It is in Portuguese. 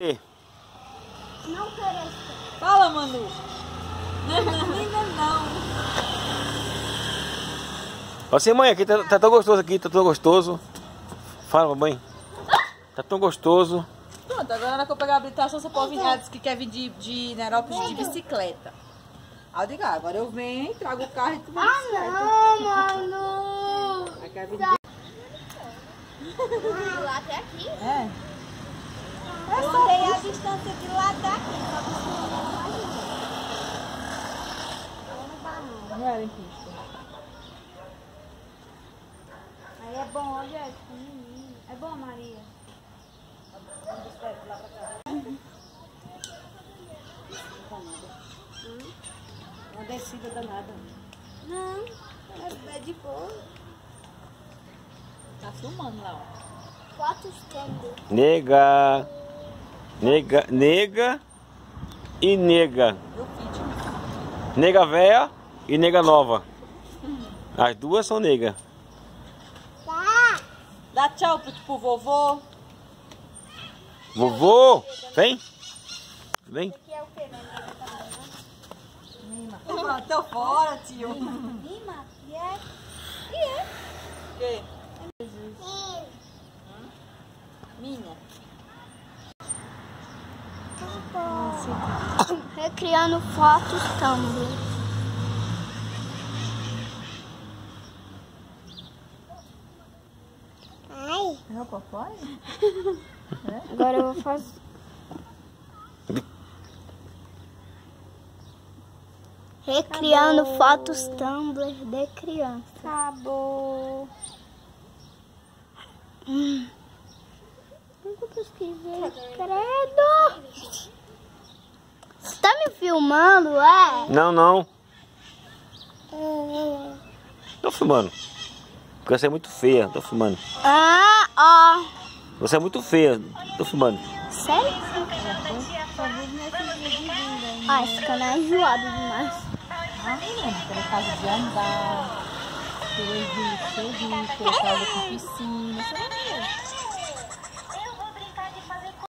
Não quero. Fala, Manu. Ainda não. Assim, mãe, aqui tá, tá tão gostoso aqui, tá tão gostoso. Fala, mãe. Tá tão gostoso. Pronto, agora na hora que eu pegar a habilitação, você pode vir, ela disse que quer vir de, de Nerópolis de bicicleta. Aí eu digo, ah, agora eu venho, trago o carro e tu de bicicleta. Não, mano. Aí quer vir de... De lá até aqui. É. Eu andei a distância de lá até aqui. Só que isso não vai Não era em pista. Aí é bom, olha é pequenininho. É bom, Maria? Uma descida danada. Não, é, é de boa. Tá filmando lá, ó. Fotos tendo. Nega. Nega, nega e nega. Nega véia e nega nova. As duas são nega. Tá. Dá tchau pro, pro vovô. Vovô, vem. Vem. Aqui é o quê, Tô fora, tio. Lima? E é? O quê? Minha. Recriando fotos Tumblr. Ai. É papai? Agora eu vou fazer. Recriando fotos Tumblr de criança. Acabou. Hum. Nunca pesquisei. Credo! Você tá me filmando, é? Não, não. Tô filmando. Porque você é muito feia. Tô filmando. Ah, ó. Você é muito feia. Tô filmando. Sério? Ah, esse canal é enjoado demais. Ah, menina, pela casa de andar, pelo Henrique, seu Henrique, pela casa com piscina, você vai ver.